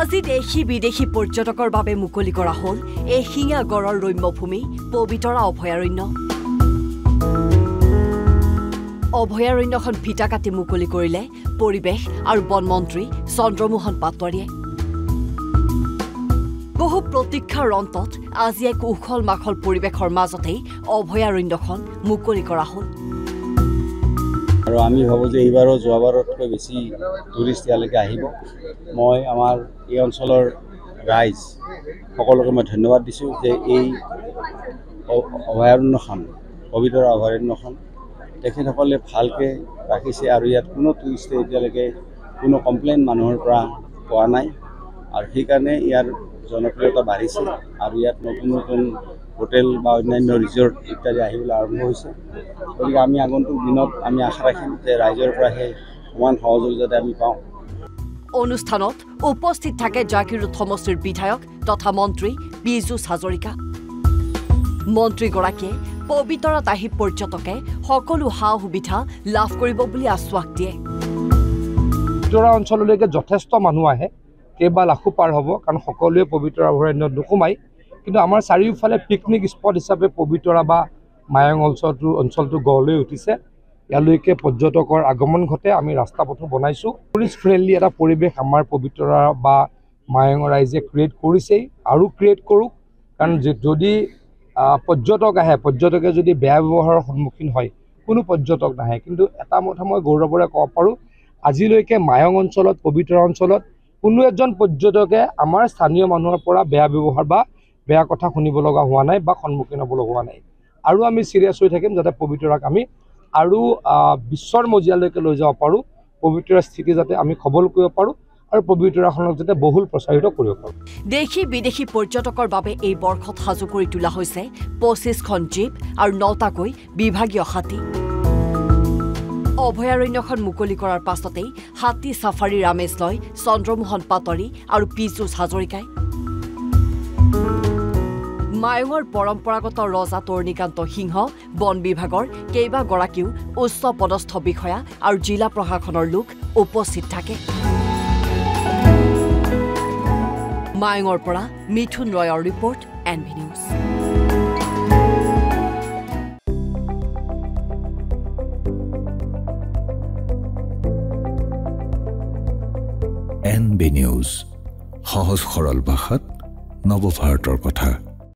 আজি দেশী বিদেশী পৰ্যটকৰ বাবে মুকলি কৰা হ'ল এশিঙীয়া গড়ৰ ৰম্যভূমি পবিতৰা অভয়াৰণ্য। অভয়াৰণ্যখন ফিটা কাটি মুকলি কৰিলে পৰিৱেশ আৰু বন মন্ত্ৰী চন্দ্ৰমোহন পাটোৱাৰীয়ে। বহু প্ৰতীক্ষাৰ অন্তত আজি এক উখল মাখল পৰিৱেশৰ মাজতেই অভয়াৰণ্যখন মুকলি কৰা হ'ল। আৰু আমি ভাবোঁ যে এইবাৰো যোৱাবাৰতকৈ বেছি টুৰিষ্ট ইয়ালৈকে আহিব। মই আমাৰ এই অঞ্চলৰ ৰাইজ সকলোকে মই ধন্যবাদ দিছোঁ যে এই অভয়াৰণ্যখন পবিতৰা অভয়াৰণ্যখন তেখেতসকলে ভালকৈ ৰাখিছে আৰু ইয়াত কোনো টুৰিষ্টে এতিয়ালৈকে কোনো কমপ্লেইন মানুহৰ পৰা পোৱা নাই। আৰু সেইকাৰণে ইয়াৰ জনপ্ৰিয়তা বাঢ়িছে আৰু ইয়াত নতুন নতুন হোটেল বা অন্যান্য ৰিজৰ্ট ইত্যাদি আহিবলৈ আৰম্ভ হৈছে। গতিকে আমি আগন্তুক দিনত আমি আশা ৰাখিম যে ৰাইজৰ পৰা সেই সমান সহযোগ যাতে আমি পাওঁ। অনুষ্ঠানত উপস্থিত থাকে জাগিৰোড সমষ্টিৰ বিধায়ক তথা মন্ত্ৰী পীযুষ হাজৰিকা। মন্ত্ৰীগৰাকীয়ে পবিতৰাত আহি পৰ্যটকে সকলো সা সুবিধা লাভ কৰিব বুলি আশ্বাস দিয়ে। পবিতৰা অঞ্চললৈকে যথেষ্ট মানুহ আহে। কেইবা লাখো পাৰ হ'ব কাৰণ সকলোৱে পবিতৰা অভয়াৰণ্যত নোসোমায় কিন্তু আমাৰ চাৰিওফালে পিকনিক স্পট হিচাপে পবিতৰা বা মায়ং অঞ্চলটো অঞ্চলটো গঢ় লৈ উঠিছে। ইয়ালৈকে পৰ্যটকৰ আগমন ঘটে আমি ৰাস্তা পথো বনাইছোঁ। টুৰিষ্ট ফ্ৰেণ্ডলি এটা পৰিৱেশ আমাৰ পবিতৰা বা মায়ঙৰ ৰাইজে ক্ৰিয়েট কৰিছেই আৰু ক্ৰিয়েট কৰোঁ। কাৰণ যদি পৰ্যটক আহে পৰ্যটকে যদি বেয়া ব্যৱহাৰৰ সন্মুখীন হয় কোনো পৰ্যটক নাহে। কিন্তু এটা কথা মই গৌৰৱেৰে ক'ব পাৰোঁ আজিলৈকে মায়ং অঞ্চলত পবিতৰা অঞ্চলত কোনো এজন পৰ্যটকে আমাৰ স্থানীয় মানুহৰ পৰা বেয়া ব্যৱহাৰ বা বেয়া কথা শুনিব লগা হোৱা নাই বা সন্মুখীন হ'ব লগা হোৱা নাই। আৰু আমি চিৰিয়াছ হৈ থাকিম যাতে পবিতৰাক আমি আৰু বিশ্বৰ মজিয়ালৈকে লৈ যাব পাৰোঁ পবিতৰাৰ স্থিতি যাতে আমি সবল কৰিব পাৰোঁ আৰু পবিতৰাখনক যাতে বহুল প্ৰচাৰিত কৰিব পাৰোঁ। দেশী বিদেশী পৰ্যটকৰ বাবে এই বৰ্ষত সাজু কৰি তোলা হৈছে পঁচিছখন জীপ আৰু নটাকৈ বিভাগীয় হাতী। অভয়াৰণ্যখন মুকলি কৰাৰ পাছতেই হাতী ছাফাৰীৰ আমেজ লয় চন্দ্ৰমোহন পাটোৱাৰী আৰু পীযুষ হাজৰিকাই। মায়ঙৰ পৰম্পৰাগত ৰজা তৰ্ণীকান্ত সিংহ বন বিভাগৰ কেইবাগৰাকীও উচ্চ পদস্থ বিষয়া আৰু জিলা প্ৰশাসনৰ লোক উপস্থিত থাকে। মায়ঙৰ পৰা মিথুন ৰয়ৰ report N V news. N B news সহজ সৰল ভাষাত নৱভাৰতৰ কথা।